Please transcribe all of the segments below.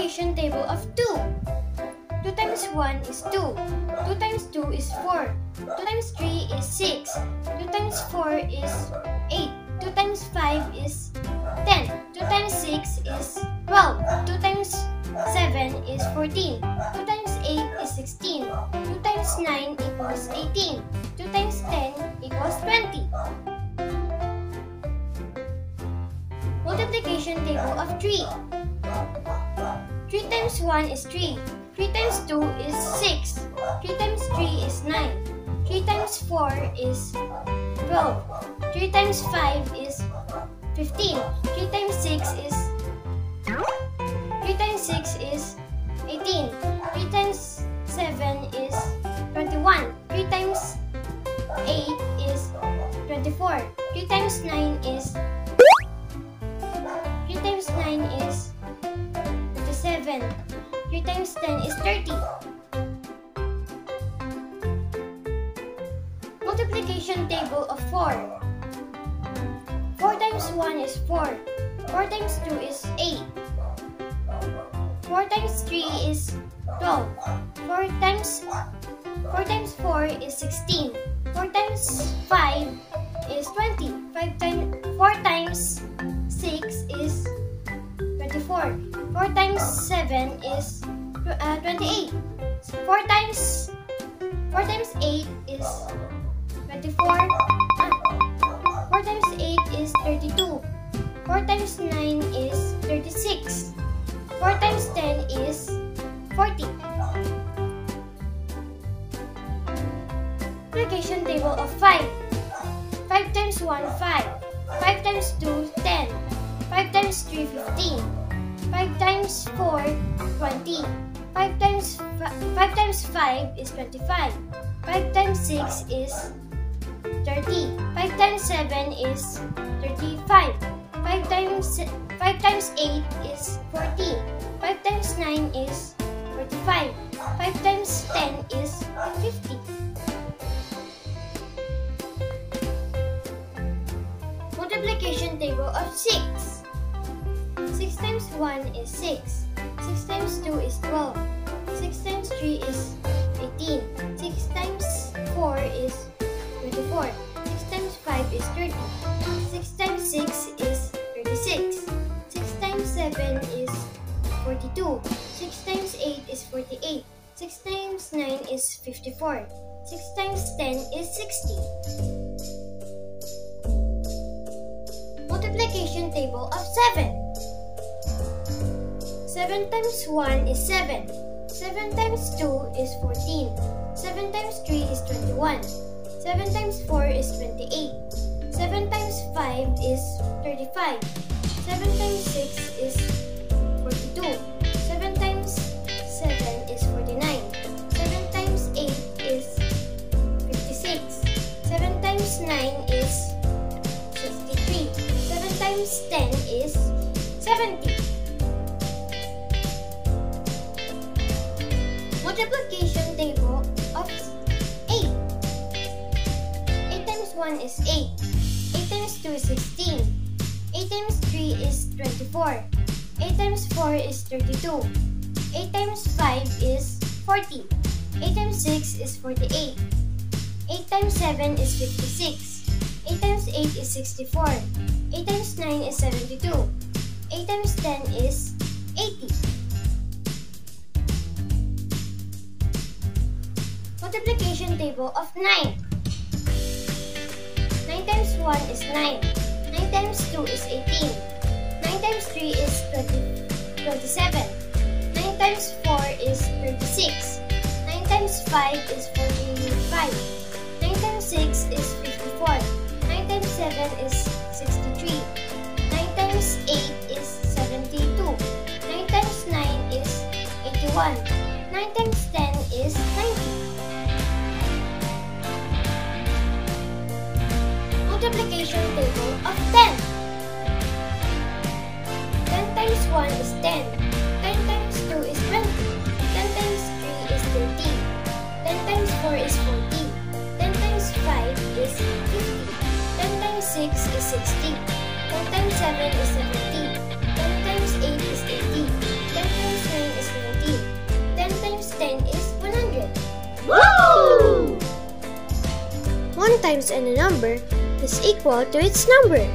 Multiplication table of 2. 2 times 1 is 2. 2 times 2 is 4. 2 times 3 is 6. 2 times 4 is 8. 2 times 5 is 10. 2 times 6 is 12. 2 times 7 is 14. 2 times 8 is 16. 2 times 9 equals 18. 2 times 10 equals 20. Multiplication table of 3. 3 times 1 is 3. 3 times 2 is 6. 3 times 3 is 9. 3 times 4 is 12. 3 times 5 is 15. 3 times 6 is 3 times 6 is 18. 3 times 7 is 21. Multiplication table of 4. 4 times 1 is 4. 4 times 2 is 8. 4 times 3 is 12. 4 times 4 times 4 is 16. 4 times 5 is 20. 5 times 4 times 6 is 24. 4 times 7 is uh, 28. 4 times 4 times 8 is 24. Ah, 4 times 8 is 32. 4 times 9 is 36. 4 times 10 is 40. Multiplication table of 5. 5 times 1, 5. 5 times 2, 10. 5 times 3, 15. 5 times 4, 20. 5 times 5 times 5 is 25. 5 times 6 is 30. 5 times 7 is 35. 5 times 5 times 8 is 40. 5 times 9 is 45. 5 times 10 is 50. Multiplication table of 6. 6 times 1 is 6. 6 times 2 is 12. 6 times 3 is 30. 6 times 6 is 36. 6 times 7 is 42. 6 times 8 is 48. 6 times 9 is 54. 6 times 10 is 60. Multiplication table of 7. 7 times 1 is 7. 7 times 2 is 14. 7 times 3 is 21. 7 times 4 is 28. 7 times 5 is 35. 7 times 6 is 42. 7 times 7 is 49. 7 times 8 is 56. 7 times 9 is 63. 7 times 10 is 70. Multiplication table of 8. 8 times 1 is 8. 8 times 2 is 16. 8 times 3 is 24. 8 times 4 is 32. 8 times 5 is 40. 8 times 6 is 48. 8 times 7 is 56. 8 times 8 is 64. 8 times 9 is 72. 8 times 10 is 80. Multiplication table of 9. 9 times 1 is 9. 9 times 2 is 18. 9 times 3 is 20, 27. 9 times 4 is 36. 9 times 5 is 45. 9 times 6 is 54. 9 times 7 is 63. 9 times 8 is 72. 9 times 9 is 81. multiplication table of 10. 10 times 1 is 10. 10 times 2 is 20. 10 times 3 is 30. 10 times 4 is 40. 10 times 5 is 50. 10 times 6 is 60. 10 times 7 is 70. 10 times 8 is 80. 10 times 9 is 90. 10 times 10 is 100. Woo! 1 times any number is equal to its number.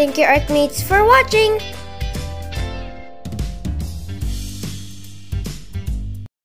Thank you, Artmates, for watching!